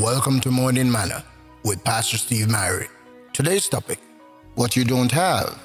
Welcome to Morning Manna with Pastor Steve Myrie. Today's topic What You Don't Have.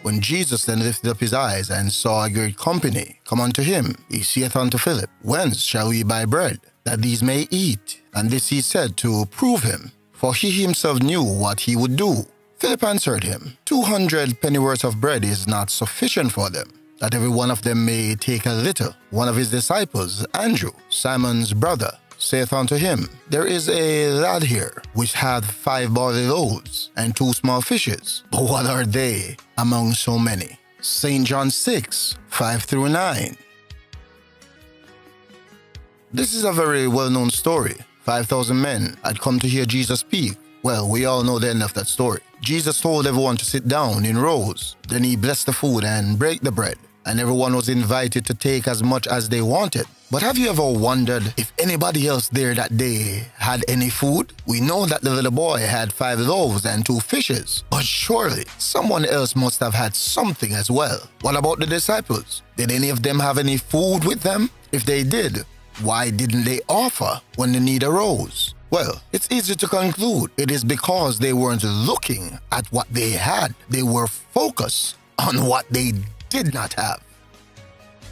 When Jesus then lifted up his eyes and saw a great company come unto him, he saith unto Philip, Whence shall we buy bread, that these may eat? And this he said to prove him, for he himself knew what he would do. Philip answered him, Two hundred pennyworth of bread is not sufficient for them, that every one of them may take a little. One of his disciples, Andrew, Simon's brother, saith unto him, There is a lad here which hath five barley loaves and two small fishes. But what are they among so many? St. John 6, 5 through 9. This is a very well known story. 5,000 men had come to hear Jesus speak. Well, we all know the end of that story. Jesus told everyone to sit down in rows. Then he blessed the food and break the bread, and everyone was invited to take as much as they wanted. But have you ever wondered if anybody else there that day had any food? We know that the little boy had five loaves and two fishes, but surely someone else must have had something as well. What about the disciples? Did any of them have any food with them? If they did, why didn't they offer when the need arose? Well, it's easy to conclude it is because they weren't looking at what they had. They were focused on what they did not have.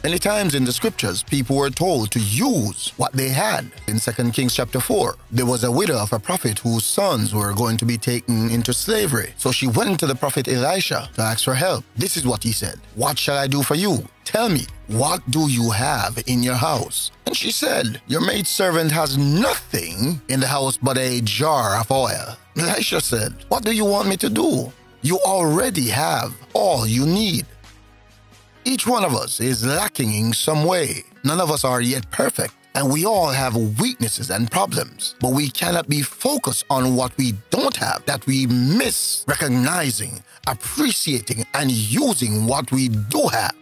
Many times in the scriptures, people were told to use what they had. In 2 Kings chapter 4, there was a widow of a prophet whose sons were going to be taken into slavery. So she went to the prophet Elisha to ask for help. This is what he said What shall I do for you? Tell me, what do you have in your house? And she said, Your maidservant has nothing in the house but a jar of oil. Elisha said, What do you want me to do? You already have all you need. Each one of us is lacking in some way. None of us are yet perfect, and we all have weaknesses and problems. But we cannot be focused on what we don't have, that we miss recognizing, appreciating, and using what we do have.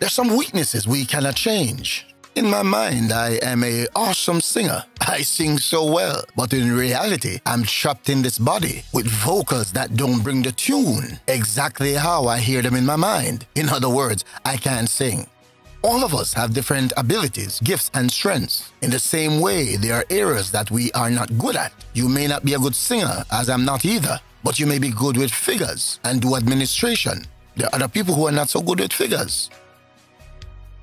There's some weaknesses we cannot change. In my mind, I am a awesome singer. I sing so well, but in reality, I'm trapped in this body with vocals that don't bring the tune exactly how I hear them in my mind. In other words, I can't sing. All of us have different abilities, gifts, and strengths. In the same way, there are areas that we are not good at. You may not be a good singer, as I'm not either, but you may be good with figures and do administration. There are other people who are not so good with figures.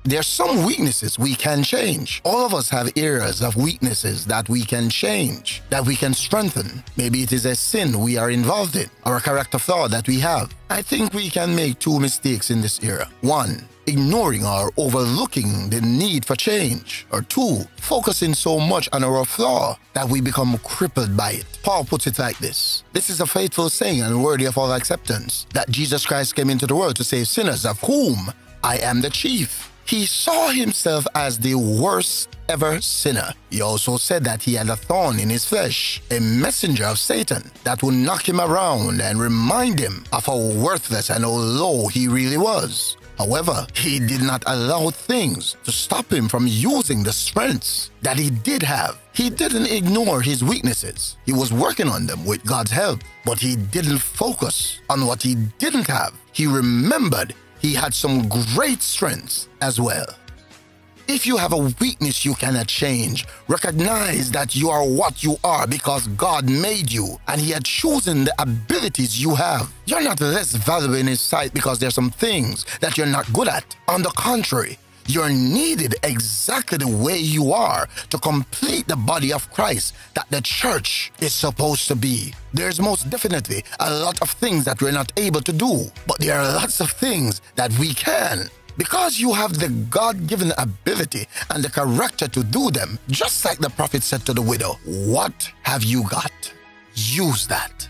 There are some weaknesses we can change. All of us have areas of weaknesses that we can change, that we can strengthen. Maybe it is a sin we are involved in or a character flaw that we have. I think we can make two mistakes in this era. One, ignoring or overlooking the need for change. Or two, focusing so much on our flaw that we become crippled by it. Paul puts it like this This is a faithful saying and worthy of all acceptance that Jesus Christ came into the world to save sinners, of whom I am the chief. He saw himself as the worst ever sinner. He also said that he had a thorn in his flesh, a messenger of Satan that would knock him around and remind him of how worthless and how low he really was. However, he did not allow things to stop him from using the strengths that he did have. He didn't ignore his weaknesses. He was working on them with God's help, but he didn't focus on what he didn't have. He remembered he had some great strengths as well. If you have a weakness you cannot change, recognize that you are what you are because God made you and He had chosen the abilities you have. You're not less valuable in His sight because there's some things that you're not good at. On the contrary, you're needed exactly the way you are to complete the body of Christ that the church is supposed to be. There's most definitely a lot of things that we're not able to do, but there are lots of things that we can. Because you have the God given ability and the character to do them, just like the prophet said to the widow, What have you got? Use that.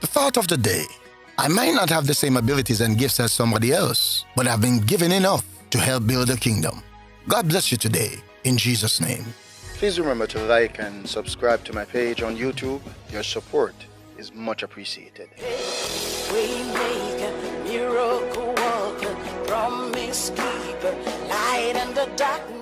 The thought of the day I might not have the same abilities and gifts as somebody else, but I've been given enough to help build a kingdom. God bless you today, in Jesus' name. Please remember to like and subscribe to my page on YouTube. Your support is much appreciated. miracle promise keeper, light in the darkness.